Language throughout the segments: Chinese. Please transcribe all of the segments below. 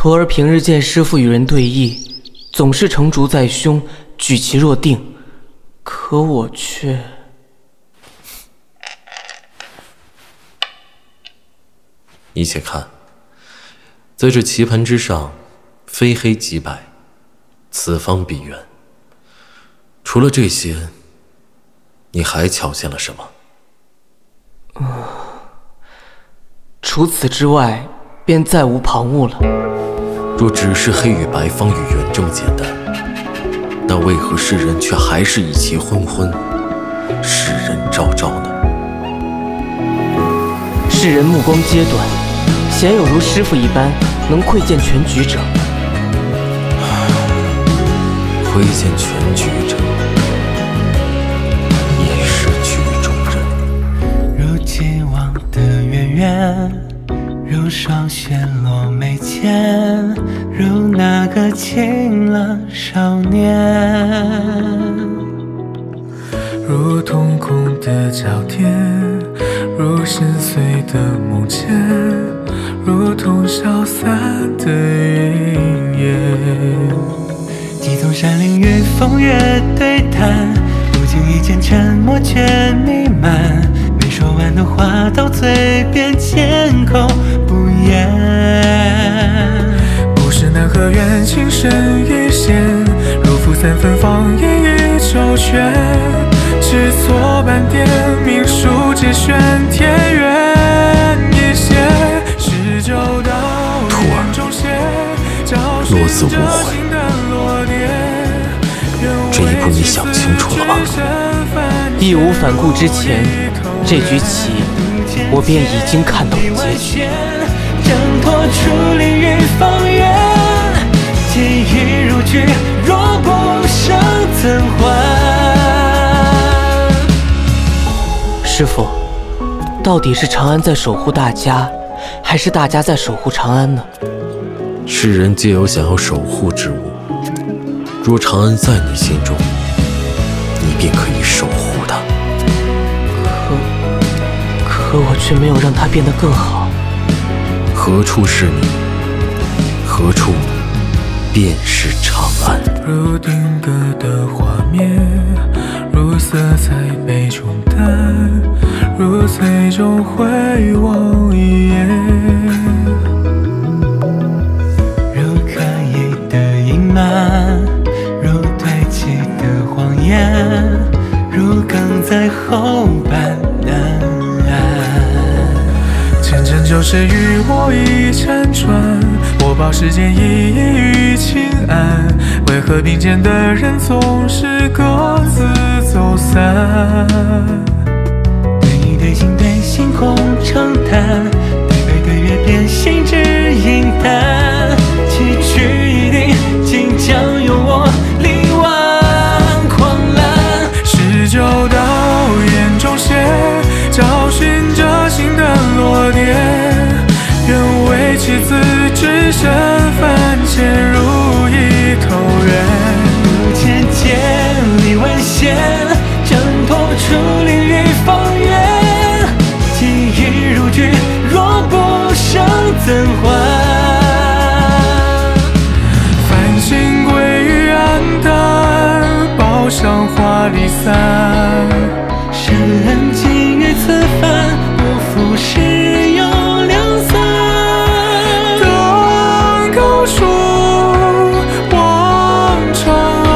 徒儿平日见师傅与人对弈，总是成竹在胸，举棋若定。可我却……你且看，在这棋盘之上，非黑即白，此方彼圆。除了这些，你还瞧见了什么？除此之外，便再无旁骛了。若只是黑与白、方与圆这么简单，那为何世人却还是以其昏昏，世人昭昭呢？世人目光皆短，鲜有如师傅一般能窥见全局者。窥见全局者，亦是局中人。如既往的远远。霜雪落眉间，如那个情郎少年，如瞳孔的焦点，如深邃的梦见，如同消散的云烟。几丛山林与风月对谈，不经意间沉默却弥漫。没说完的话到嘴边，芬芳烟一周全。只错半点，命数皆选，天缘一线。十九道眼中血，落子无悔。这一步你想清楚了吗？义无反顾之前，这局棋我便已经看到了结局。挣脱出离与方圆，记忆如炬，生怎还？师傅，到底是长安在守护大家，还是大家在守护长安呢？世人皆有想要守护之物，若长安在你心中，你便可以守护他。可，可我却没有让它变得更好。何处是你？何处便是长安？如定格的画面，如色彩被冲淡，如最终回望一眼。如刻意的隐瞒，如堆积的谎言，如梗在后半。就是与我一辗转，我抱世间意义与情安，为何并肩的人总是各自走散？对你对镜对星空长叹，离散。深恩今于此番，不负时有两三。登高处，望长安。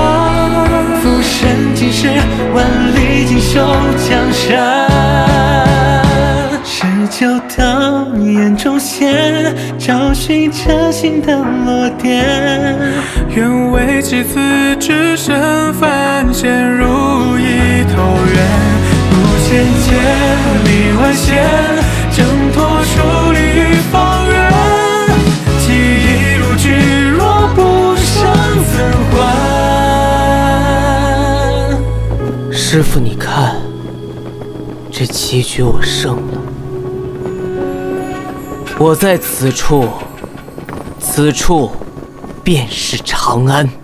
浮生几世，万里锦绣江山。拾旧灯眼中线，找寻真心的落点。愿为棋子只身凡间，如一投缘。不千千里万险，挣脱出离与方圆。记忆如炬，若不生怎还？师傅，你看。这棋局我胜了，我在此处，此处便是长安。